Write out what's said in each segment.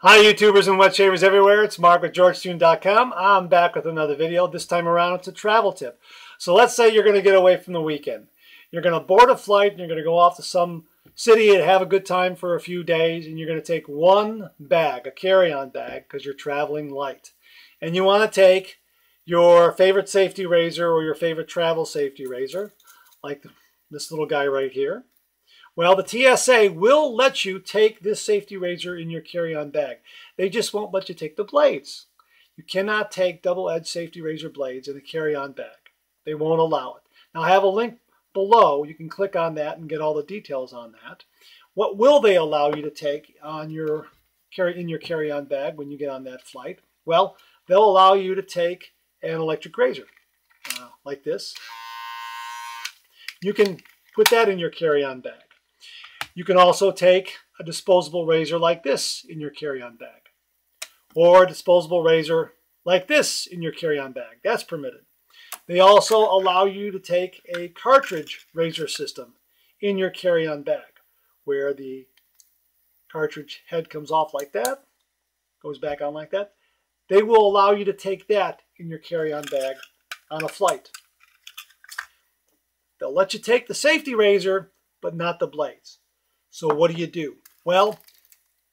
Hi YouTubers and wet shavers everywhere, it's Mark with GeorgeToon.com. I'm back with another video. This time around it's a travel tip. So let's say you're going to get away from the weekend. You're going to board a flight and you're going to go off to some city and have a good time for a few days and you're going to take one bag, a carry-on bag, because you're traveling light. And you want to take your favorite safety razor or your favorite travel safety razor, like this little guy right here. Well, the TSA will let you take this safety razor in your carry-on bag. They just won't let you take the blades. You cannot take double-edged safety razor blades in a carry-on bag. They won't allow it. Now, I have a link below. You can click on that and get all the details on that. What will they allow you to take on your carry in your carry-on bag when you get on that flight? Well, they'll allow you to take an electric razor uh, like this. You can put that in your carry-on bag. You can also take a disposable razor like this in your carry-on bag or a disposable razor like this in your carry-on bag. That's permitted. They also allow you to take a cartridge razor system in your carry-on bag where the cartridge head comes off like that, goes back on like that. They will allow you to take that in your carry-on bag on a flight. They'll let you take the safety razor, but not the blades. So what do you do? Well,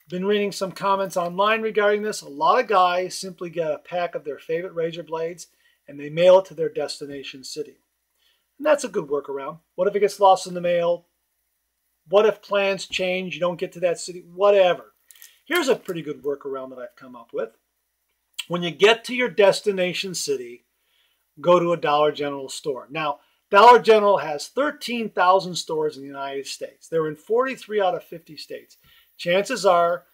been reading some comments online regarding this. A lot of guys simply get a pack of their favorite razor blades and they mail it to their destination city. And that's a good workaround. What if it gets lost in the mail? What if plans change, you don't get to that city? Whatever. Here's a pretty good workaround that I've come up with. When you get to your destination city, go to a Dollar General store. Now, Dollar General has 13,000 stores in the United States. They're in 43 out of 50 states. Chances are,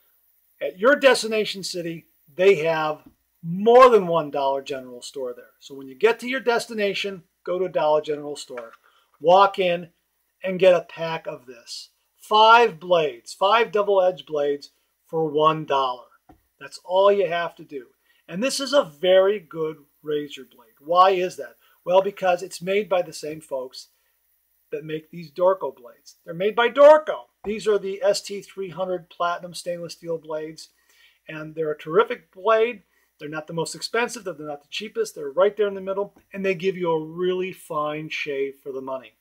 at your destination city, they have more than one Dollar General store there. So when you get to your destination, go to a Dollar General store, walk in, and get a pack of this. Five blades, five double-edged blades for one dollar. That's all you have to do. And this is a very good razor blade. Why is that? Well, because it's made by the same folks that make these Dorco blades. They're made by Dorco. These are the ST300 Platinum stainless steel blades, and they're a terrific blade. They're not the most expensive, they're not the cheapest, they're right there in the middle, and they give you a really fine shave for the money.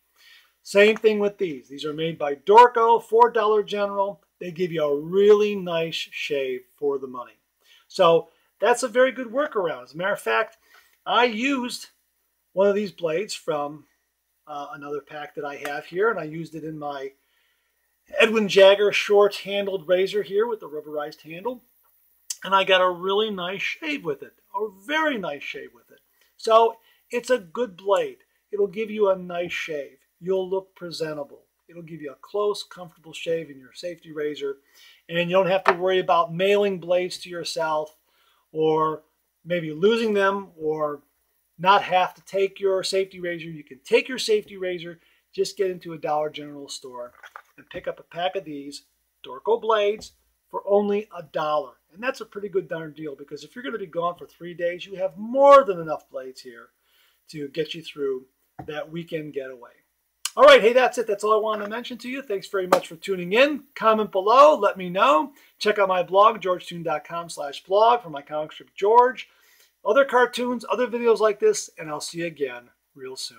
Same thing with these. These are made by Dorco for Dollar General. They give you a really nice shave for the money. So that's a very good workaround. As a matter of fact, I used one of these blades from uh, another pack that I have here, and I used it in my Edwin Jagger short-handled razor here with the rubberized handle, and I got a really nice shave with it, a very nice shave with it. So it's a good blade. It'll give you a nice shave. You'll look presentable. It'll give you a close, comfortable shave in your safety razor, and you don't have to worry about mailing blades to yourself or maybe losing them or not have to take your safety razor. You can take your safety razor, just get into a Dollar General store and pick up a pack of these Dorco blades for only a dollar. And that's a pretty good darn deal because if you're going to be gone for three days, you have more than enough blades here to get you through that weekend getaway. All right, hey, that's it. That's all I wanted to mention to you. Thanks very much for tuning in. Comment below. Let me know. Check out my blog, georgetoon.com slash blog for my comic strip George other cartoons, other videos like this, and I'll see you again real soon.